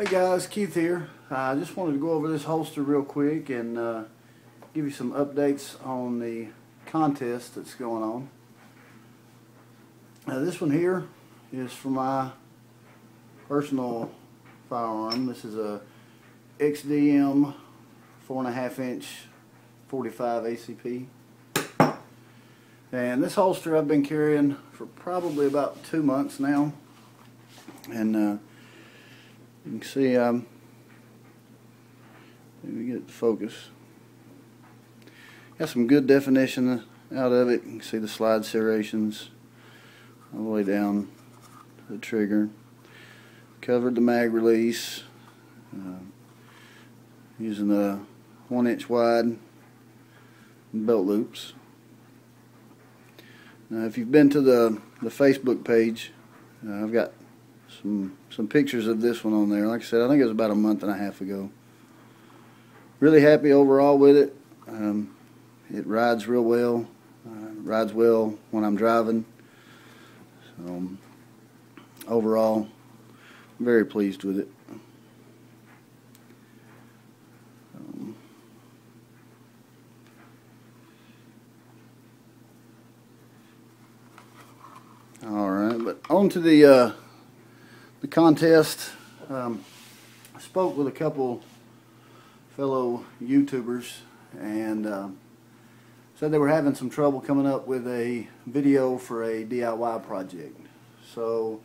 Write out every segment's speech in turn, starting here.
Hey guys, Keith here. I just wanted to go over this holster real quick and uh, give you some updates on the contest that's going on. Now this one here is for my personal firearm. This is a XDM four and a half inch 45 ACP. And this holster I've been carrying for probably about two months now. And uh, you can see um, maybe get focus. Got some good definition out of it. You can see the slide serrations all the way down to the trigger. Covered the mag release uh, using a one inch wide belt loops. Now if you've been to the, the Facebook page, uh, I've got some some pictures of this one on there. Like I said, I think it was about a month and a half ago. Really happy overall with it. Um, it rides real well. Uh, rides well when I'm driving. So um, overall, very pleased with it. Um, all right, but on to the uh, the contest. Um, I spoke with a couple fellow YouTubers and uh, said they were having some trouble coming up with a video for a DIY project. So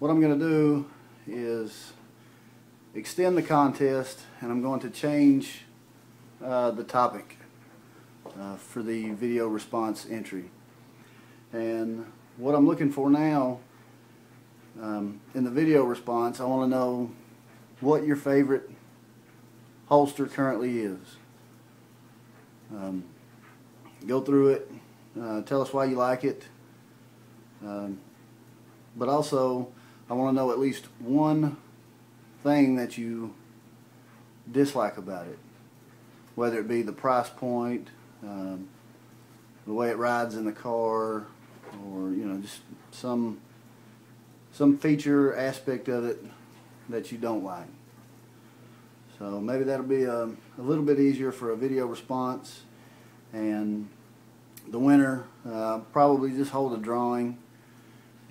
what I'm going to do is extend the contest and I'm going to change uh, the topic uh, for the video response entry. And what I'm looking for now um, in the video response, I want to know what your favorite holster currently is. Um, go through it, uh, tell us why you like it, um, but also I want to know at least one thing that you dislike about it, whether it be the price point, um, the way it rides in the car, or you know just some some feature aspect of it that you don't like. So maybe that'll be a, a little bit easier for a video response. And the winner uh, probably just hold a drawing.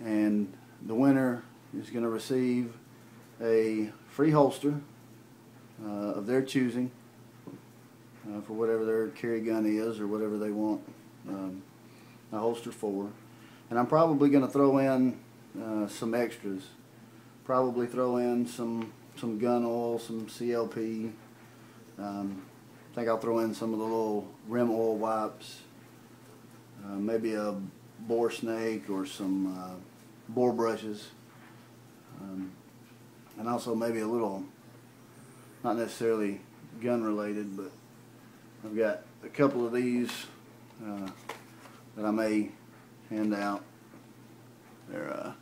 And the winner is going to receive a free holster uh, of their choosing uh, for whatever their carry gun is or whatever they want um, a holster for. And I'm probably going to throw in uh, some extras. Probably throw in some some gun oil, some CLP. Um, I think I'll throw in some of the little REM oil wipes. Uh, maybe a bore snake or some uh, bore brushes. Um, and also maybe a little, not necessarily gun related, but I've got a couple of these uh, that I may hand out. They're uh,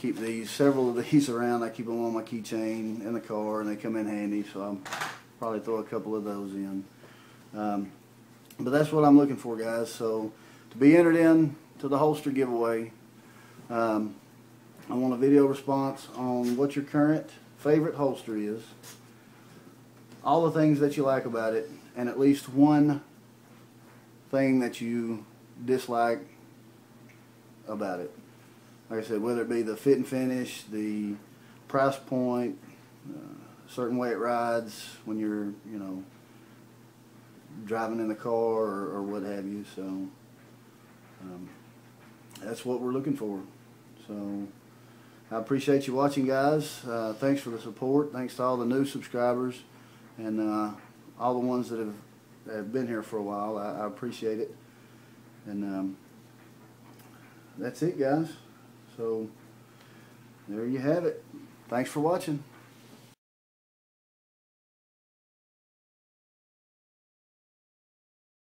keep these several of these around. I keep them on my keychain in the car, and they come in handy. So I'll probably throw a couple of those in. Um, but that's what I'm looking for, guys. So to be entered in to the holster giveaway, um, I want a video response on what your current favorite holster is, all the things that you like about it, and at least one thing that you dislike about it. Like I said, whether it be the fit and finish, the price point, uh, certain way it rides when you're, you know, driving in the car or, or what have you. So um, that's what we're looking for. So I appreciate you watching, guys. Uh, thanks for the support. Thanks to all the new subscribers and uh, all the ones that have, have been here for a while. I, I appreciate it. And um, that's it, guys. So there you have it. Thanks for watching.